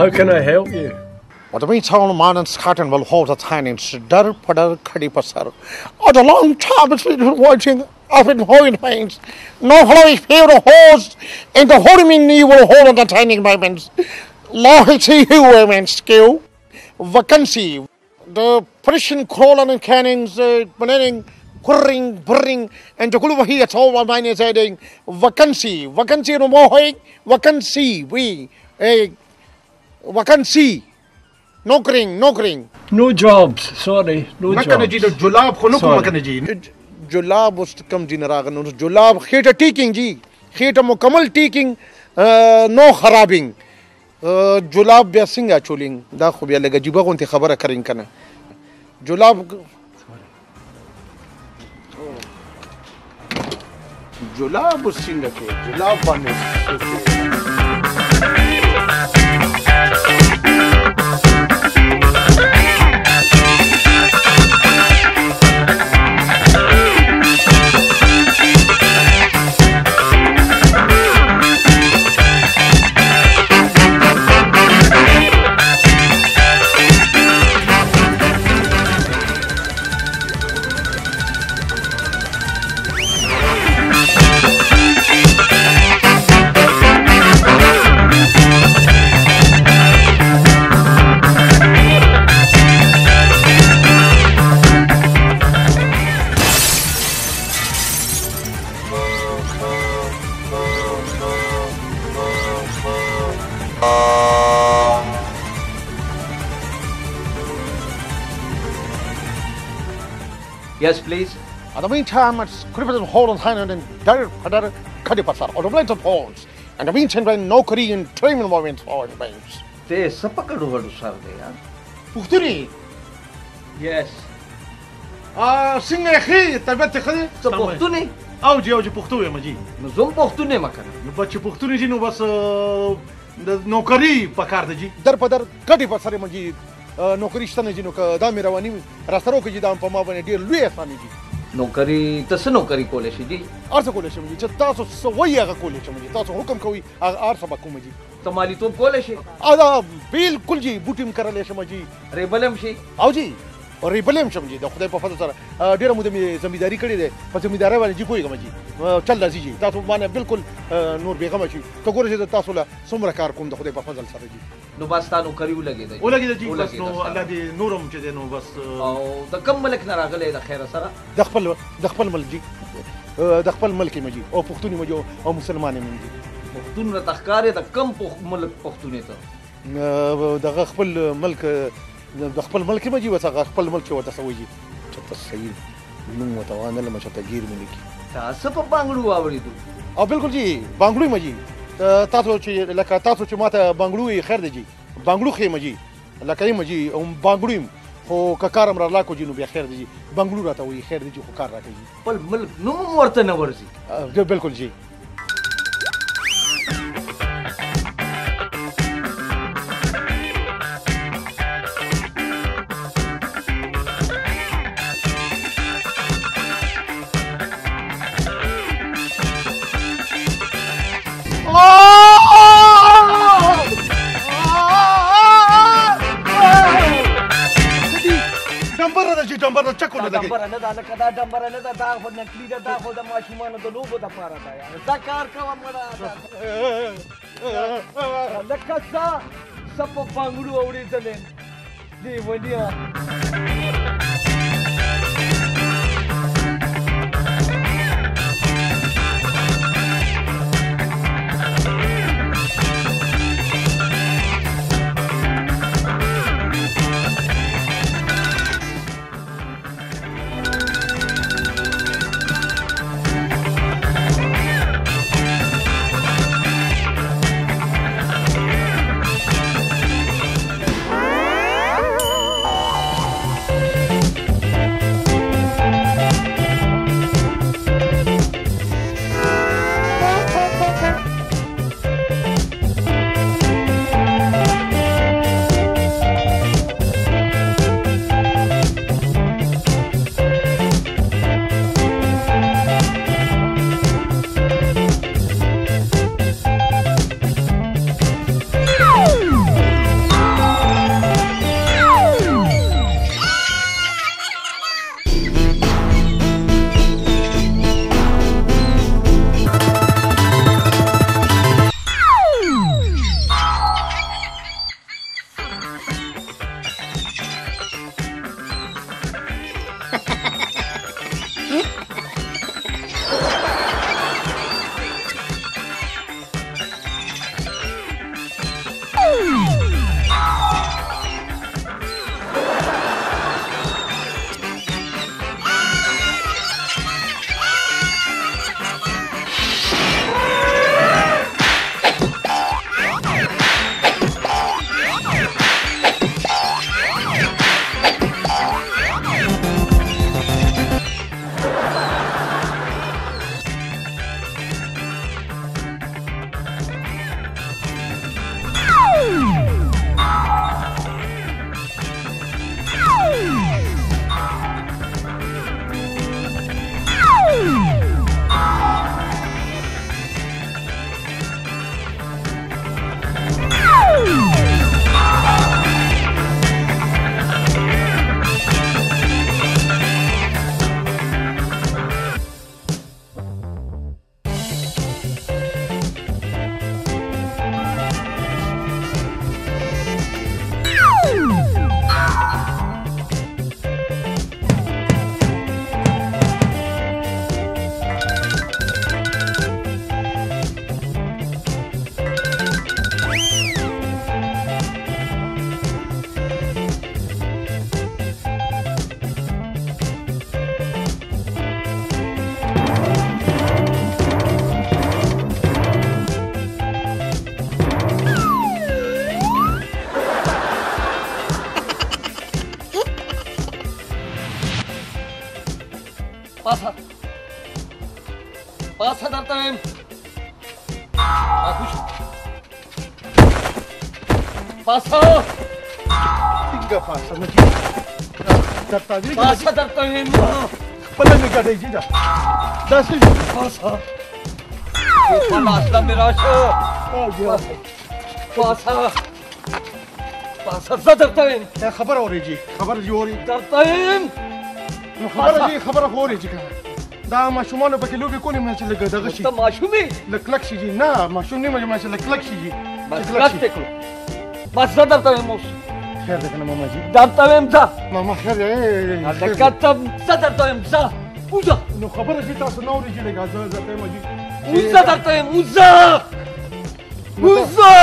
How can I help you? What we Wadami man and Scotland will hold the tiny dar padar khadi pasar. At a long time been watching up in holding hands. No hollow field horse and the holding you will hold the tiny moments. you women skill. Vacancy. The Persian crawling and cannons, uh, banning, kurring, burring, and the Kuluvahi at all mine is adding vacancy. Vacancy no more vacancy. We. vacancy نوکرینګ نوکرینګ نو جابز سوري نو جابز مکنه جی جلاب خو نو کوم مکنه جی جلاب اوس کم جی نراغ نو جلاب خېټه ټیکینګ جی خېټه مکمل ټیکینګ نو خرابینګ جلاب بیا څنګه چولینګ دا خو بیا لګه جیبه غونته خبره کرین کنه جلاب جلاب څنګه کې جلاب باندې Yes, please. In the meantime, it's critical hold on hand and there padar khadi pasar or blind of holes. And the meantime, when no Korean train movement forward banks. They sapakadu vadu sar de yaar. Puhturi. Yes. Ah, singe khi tabat khadi. Sab puhtuni. او جی او جی پښتو یم جی نو زوم پښتو نه مکنه نو بچ پښتو نه جی نو بس د نوکری پکار دی جی در پدر کټي پسره مجی نوکری شته نه نو که دا مې رواني را سره وکړي دا په ما باندې ډیر لوی اسانه دي نوکری ته څه نوکری کولې شې دي ارڅه کولې شم چې تاسو څه وایي هغه کولې شم چې تاسو حکم کوي هغه ارڅه به کوم دي ته مالی توپ کولې شې ادا بالکل جی بوټیم کولې شم جی ریبلم شي او جی ریبل هم شم جی د خدای په فضل سره ډیره مو د زمینداری کړې ده په زمینداری باندې جی پوهېږم جی چل راځي جی تاسو باندې بالکل نور بېغمه شي ته ګوره چې تاسو له څومره کار کوم د خدای په فضل سره جی نو بس تا نو کریو لګیدای ولګیدای چې بس نو الله دې نورم چې دې نو بس او د کم ملک نه راغلی د خیر سره د خپل د خپل ملک جی د خپل ملک مجي او پښتوني مجي او مسلمان مجي پښتون را تخکارې د کم ملک پښتوني ته دغه خپل ملک د خپل ملک به جی وسه خپل ملک وته سوي چته صحیح نوم وته وانه لم چته گیر مې کی تاسو په بنگلو واوري دو او بالکل جی بنگلو مې جی تاسو چې لکه تاسو چې ماته بنگلو خیر دی جی بنگلو خې مې جی لکه مې جی او بنگلو خو ککارم را لاکو جنو بیا خیر دی بنگلو راته وي خیر دی خو کار راکې خپل ملک نوم ورته نه ورزي بالکل جی ډمبره ده چې ډمبره چکو نه ده ډمبره نه ده لکه دا ډمبره نه ده دا خو نکلي ده دا خو د ماشومانو د لوبو د پاره ده یار دا کار کوه مړه لکه څه څه په بانګړو اورېدلې دی ونیا पाच पाच हजार टाइम पाच पाच हजार टाइम पलंग काढायची जा दस असला निराश पाच पाच हजार टाइम खबर हो रही जी खबर जी हो रही टाइम نو خبره دې خبره خوري چې کنه دا ماشومان په کې لوبي کولې مې چې لګ دغه شي ته ماشومې لکلک شي نه ماشوم نه مې چې لکلک شي بس کټ کړو بس زدر ته مو خیر دې کنه ماما جی دا ته ويم ځه ماما خیر دې دا کټ زدر ته ويم ځه وځه نو خبره دې تاسو نو لري چې لګ ځه ځه ته ماجی وځه درته ويم وځه وځه